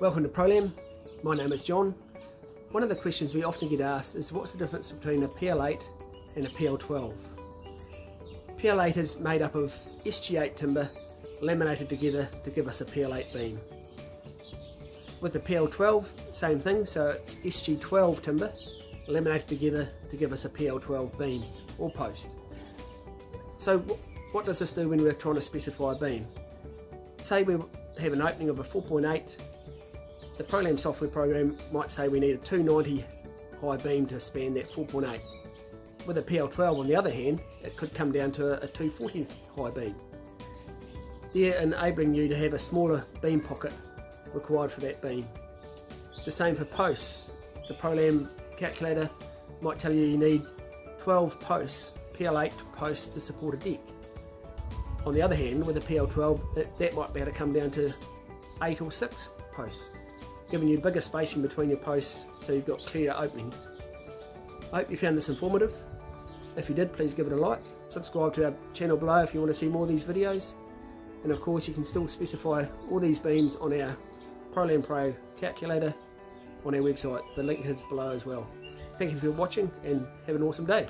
Welcome to ProLam. My name is John. One of the questions we often get asked is what's the difference between a PL8 and a PL12? PL8 is made up of SG8 timber laminated together to give us a PL8 beam. With the PL12, same thing, so it's SG12 timber laminated together to give us a PL12 beam or post. So what does this do when we're trying to specify a beam? Say we have an opening of a 4.8 the ProLam software program might say we need a 290 high beam to span that 4.8. With a PL12 on the other hand, it could come down to a 240 high beam. They're enabling you to have a smaller beam pocket required for that beam. The same for posts. The ProLam calculator might tell you you need 12 posts, PL8 posts to support a deck. On the other hand, with a PL12, that, that might be able to come down to 8 or 6 posts giving you bigger spacing between your posts so you've got clear openings. I hope you found this informative. If you did, please give it a like. Subscribe to our channel below if you want to see more of these videos. And of course, you can still specify all these beams on our ProLam Pro calculator on our website. The link is below as well. Thank you for watching and have an awesome day.